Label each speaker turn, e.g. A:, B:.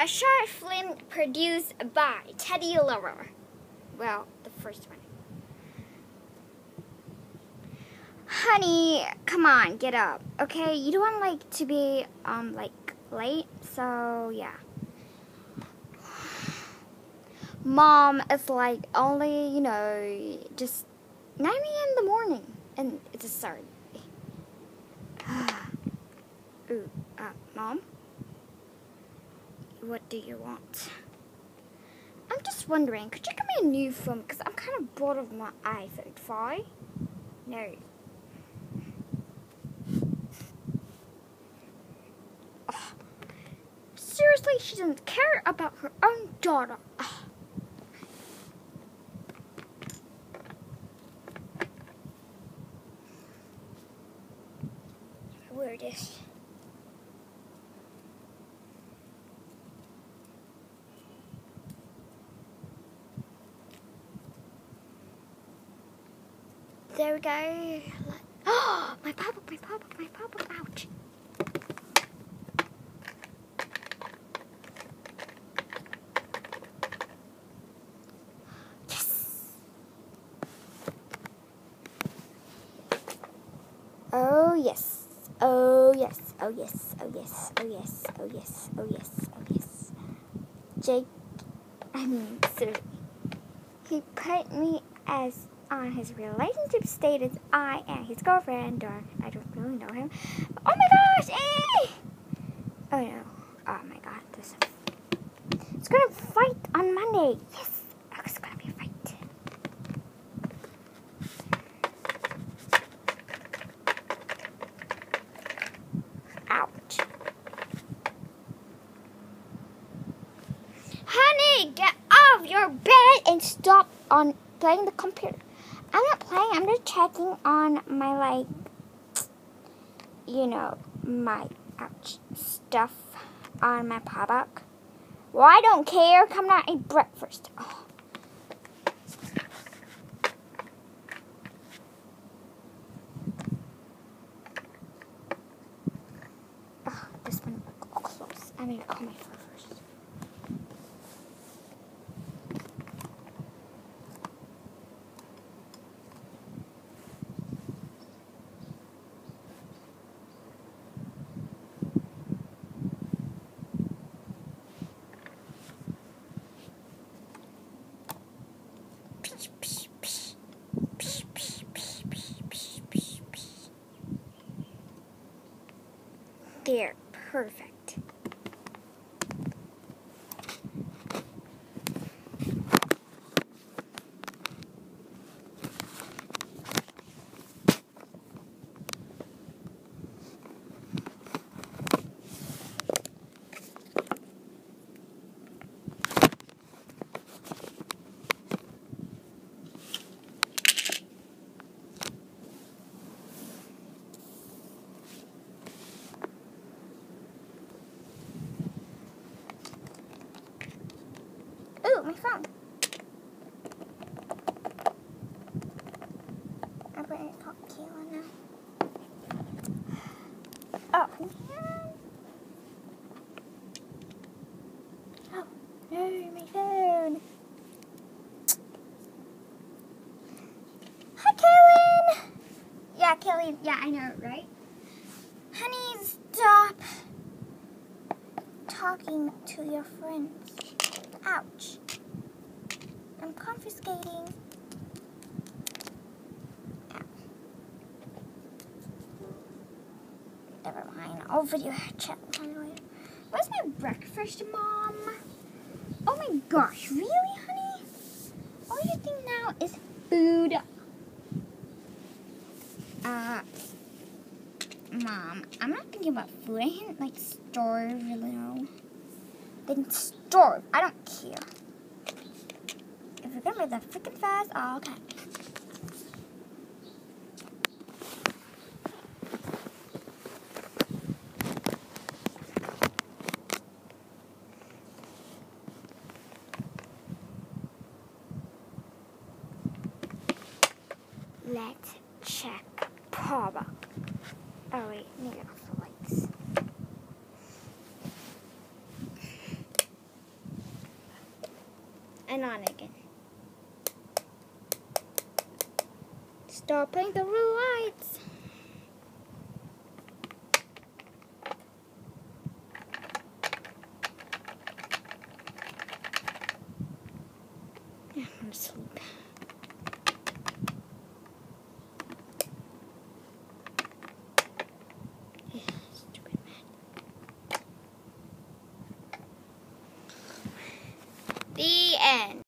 A: a short film produced by Teddy Lover. Well, the first one. Honey, come on, get up. Okay, you don't want like to be um like late, so yeah. Mom, it's like only, you know, just 9 a.m. in the morning. And it's a Saturday. Ooh, uh, Mom? What do you want? I'm just wondering, could you give me a new phone? Because I'm kind of bored of my iPhone 5. No. Ugh. Seriously, she doesn't care about her own daughter. Ugh. Where There we go. Oh, my pop-up, my pop-up, my pop-up. Ouch. Yes. Oh, yes. Oh, yes. Oh, yes. Oh, yes. Oh, yes. Oh, yes. Oh, yes. Oh, yes. Jake, I mean, seriously. He put me as on his relationship status, I and his girlfriend, or I don't really know him. But, oh my gosh! Eh! Oh no. Oh my god. This. It's gonna fight on Monday. Yes! Oh, it's gonna be a fight. Ouch. Honey, get off your bed and stop on playing the computer. I'm not playing. I'm just checking on my like, you know, my ouch stuff on my product. Well, I don't care. Come on, eat breakfast. Oh. Oh, this one close. I'm gonna call my phone first. There, perfect. My phone. I'm going to talk to Kayla now. Oh, oh man. Oh, no, my phone. Hi, Kaylin. Yeah, Kaylin. Yeah, I know, right? Honey, stop talking to your friends. Ouch. I'm confiscating. Never mind. I'll video chat later. Where's my breakfast, Mom? Oh my gosh, really, honey? All you think now is food. Uh, Mom, I'm not thinking about food. I can't like starve, you know. Then starve. I don't care. If you're gonna be that freaking fast, oh, okay. Let's check Papa. Oh wait, maybe off the lights. and on again. Stopping the lights. Yeah, I'm.